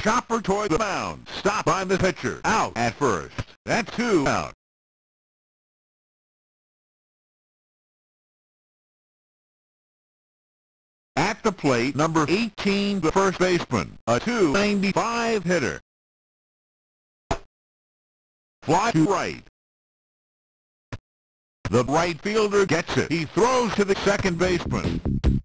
Chopper toward the mound. Stop on the pitcher. Out at first. That's two out. At the plate, number 18, the first baseman, a 295 hitter. Fly to right. The right fielder gets it. He throws to the second baseman.